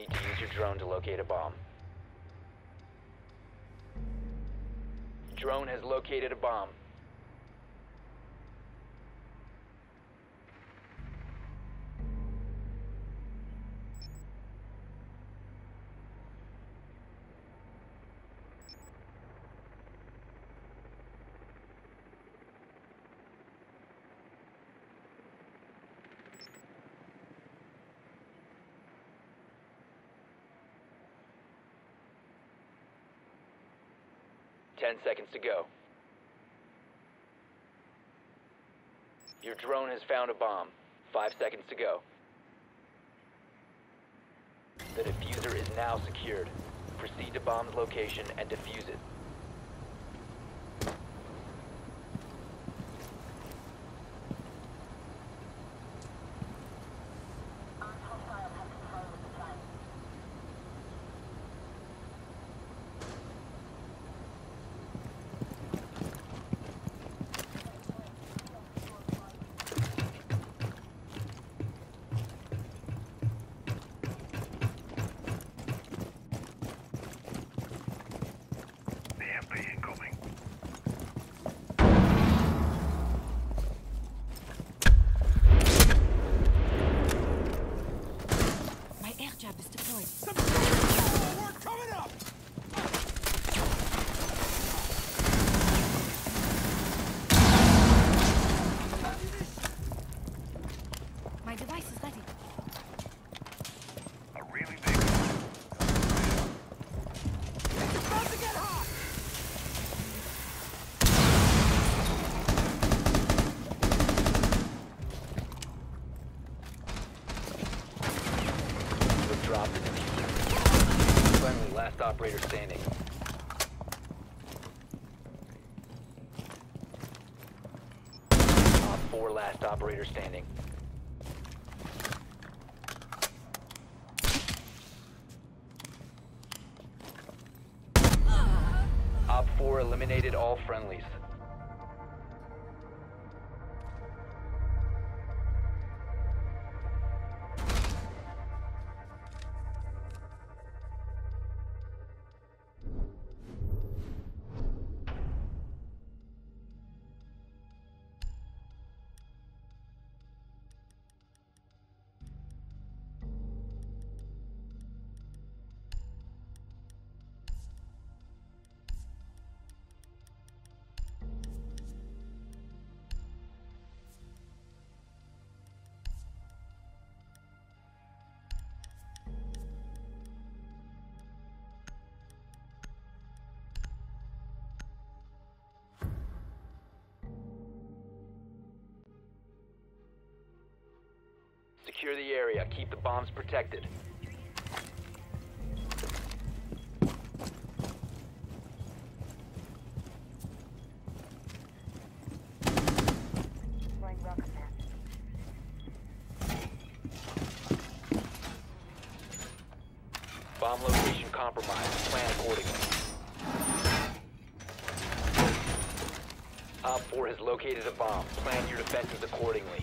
Need to use your drone to locate a bomb. Drone has located a bomb. Seconds to go. Your drone has found a bomb. Five seconds to go. The defuser is now secured. Proceed to bomb's location and defuse it. Dropped. Friendly, last operator standing. Op 4, last operator standing. Op 4 eliminated all friendlies. Secure the area. Keep the bombs protected. Bomb location compromised. Plan accordingly. OPFOR has located a bomb. Plan your defenses accordingly.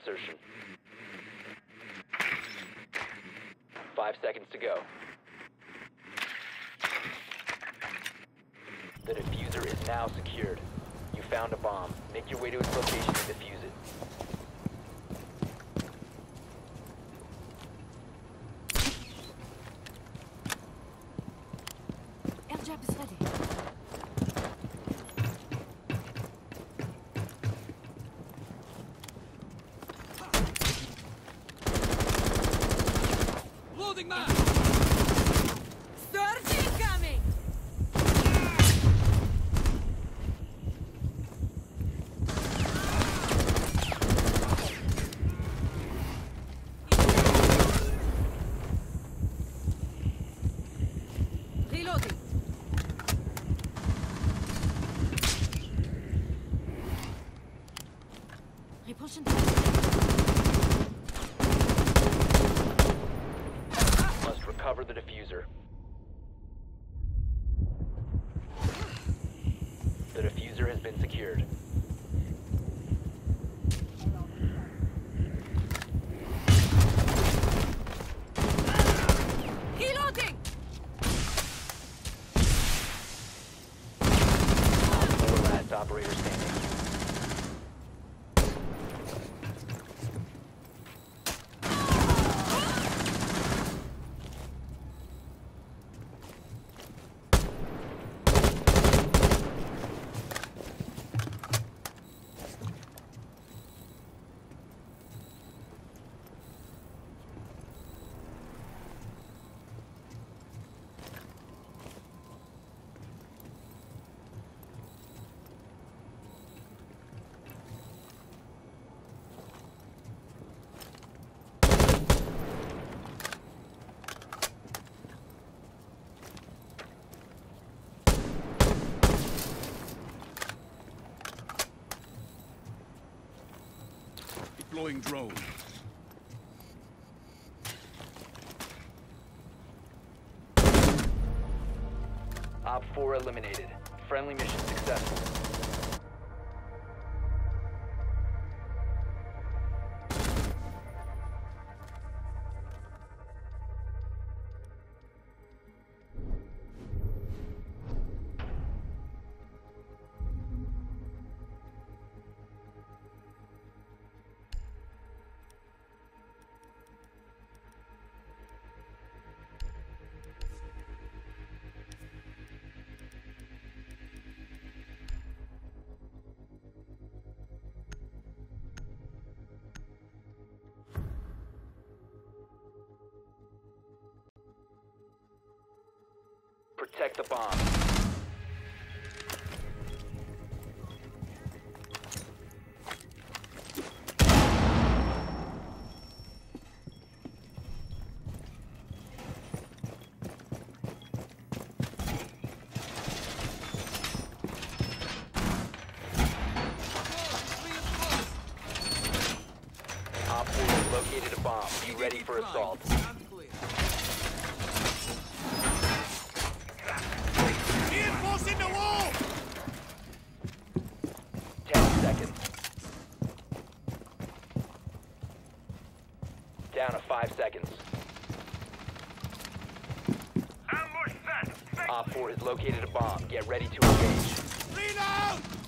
Insertion. Five seconds to go. The defuser is now secured. You found a bomb. Make your way to its location and defuse it. Airdrop is ready. Deploying drone. Op 4 eliminated. Friendly mission successful. Protect the bomb. OPFOR located a bomb. Be ready for assault. Reinforcing the wall! 10 seconds. Down to 5 seconds. Ambush set! OPFOR has located a bomb. Get ready to engage. Frag!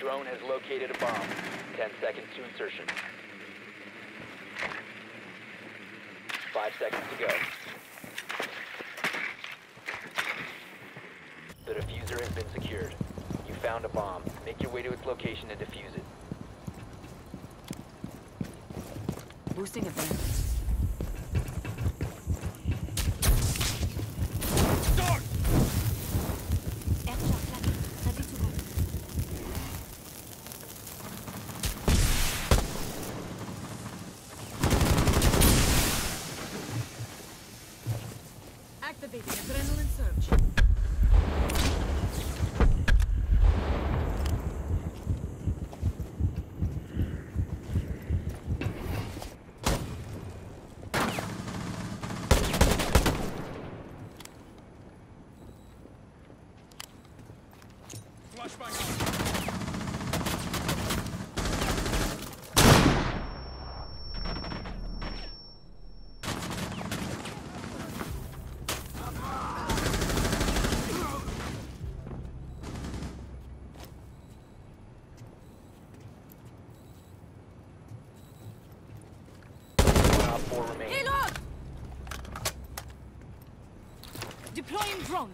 Drone has located a bomb. 10 seconds to insertion. 5 seconds to go. The defuser has been secured. You found a bomb. Make your way to its location and defuse it. Boosting adrenaline. Remaining. Reload! Deploying drone.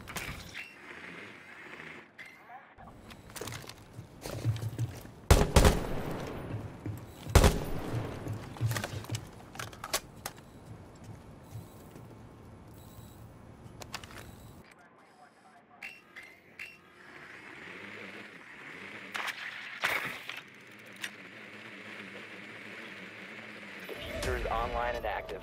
Defuser is online and active.